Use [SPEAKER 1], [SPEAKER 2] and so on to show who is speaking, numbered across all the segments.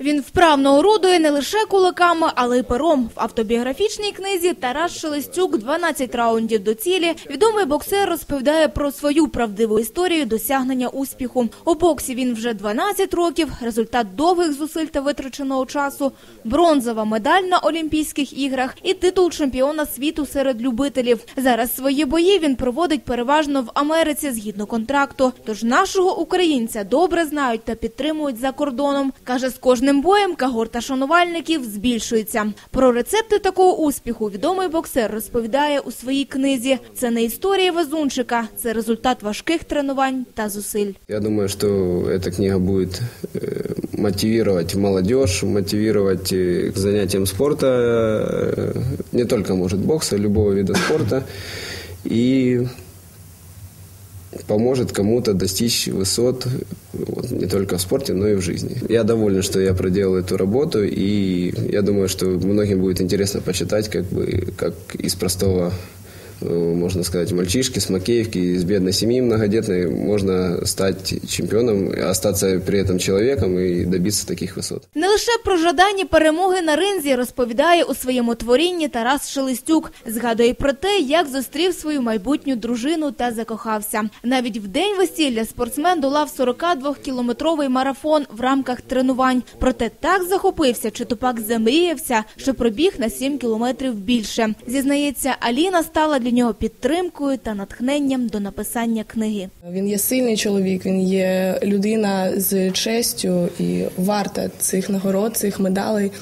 [SPEAKER 1] Він вправно орудує не лише кулаками, але й пером. В автобіографічній книзі Тарас Шелестюк «12 раундів до цілі. Відомий боксер розповідає про свою правдиву історію досягнення успіху. У боксі він вже 12 років. Результат довгих зусиль та витраченого часу, бронзова медаль на Олімпійських іграх і титул чемпіона світу серед любителів. Зараз свої бої він проводить переважно в Америці згідно контракту. Тож нашого українця добре знають та підтримують за кордоном. Каже, з кожним боєм когорта шанувальників збільшується. Про рецепти такого успіху відомий боксер розповідає у своїй книзі. Це не історія везунчика, це результат важких тренувань та зусиль.
[SPEAKER 2] Я думаю, что эта книга будет э, мотивировать молодежь, мотивировать э, к занятиям спорта, э, не только, может, бокса, любого вида спорта, и поможет кому-то достичь высот вот, не только в спорте, но и в жизни. Я доволен, что я проделал эту работу, и я думаю, что многим будет интересно почитать, как бы, как из простого можно сказать, мальчишки с Макеевки, из бедной семьи многодетной, можно стать чемпионом, остаться при этом человеком и добиться таких высот.
[SPEAKER 1] Не лише про жадані перемоги на ринзі розповідає у своєму творінні Тарас Шелестюк. Згадує про те, як зустрів свою майбутню дружину та закохався. Навіть в день весілля спортсмен долав 42-кілометровий марафон в рамках тренувань. Проте так захопився, чи то пак замріявся, що пробіг на 7 кілометрів більше. Зізнається, Аліна стала для нього підтримкою та натхненням до написання книги.
[SPEAKER 3] Він є сильний чоловік, він є людина з честю і варта цих нагород, цих медалей.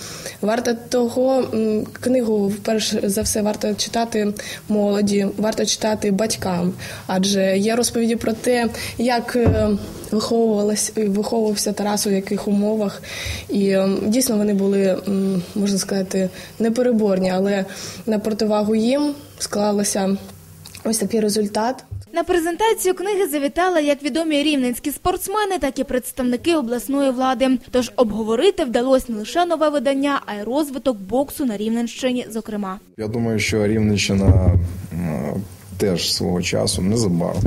[SPEAKER 3] Варта того книгу, вперше за все, варто читати молоді, варто читати батькам, адже є розповіді про те, як е, виховувалась, виховувався Тарас у яких умовах. І е, дійсно вони були, можна сказати, непереборні, але на противагу їм склалося ось такий результат.
[SPEAKER 1] На презентацію книги завітали як відомі рівненські спортсмени, так і представники обласної влади. Тож обговорити вдалося не лише нове видання, а й розвиток боксу на Рівненщині, зокрема.
[SPEAKER 4] Я думаю, що Рівненщина е, теж свого часу незабаром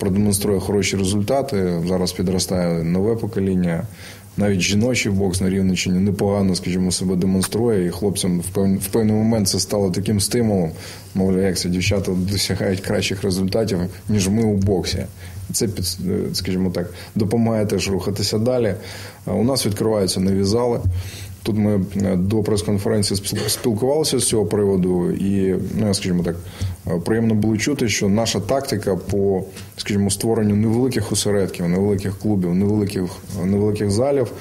[SPEAKER 4] продемонструє хороші результати. Зараз підростає нове покоління. Навіть жіночий бокс на Рівненщині непогано, скажімо, себе демонструє, і хлопцям в пев- в певний момент це стало таким стимулом. Мовляв, як це дівчата досягають кращих результатів, ніж ми у боксі. Це е, скажімо так, допомагає теж рухатися далі. Е, У нас відкриваються нові зали. Тут ми е, до прес-конференції спіл- спілкувалися з цього приводу, і ну, скажімо так, е, приємно було чути, що наша тактика по, скажімо, створенню невеликих осередків, невеликих клубів, невеликих, невеликих залів.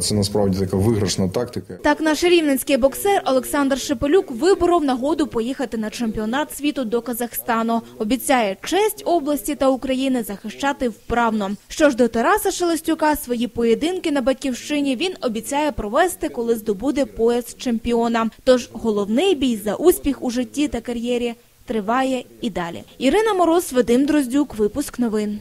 [SPEAKER 4] Це насправді така виграшна тактика.
[SPEAKER 1] Так, наш рівненський боксер Олександр Шепелюк виборов нагоду поїхати на чемпіонат світу до Казахстану. Обіцяє честь області та України захищати вправно. Що ж до Тараса Шелестюка, свої поєдинки на батьківщині він обіцяє провести, коли здобуде пояс чемпіона. Тож головний бій за успіх у житті та кар'єрі триває і далі. Ірина Мороз, Вадим Дроздюк, випуск новин.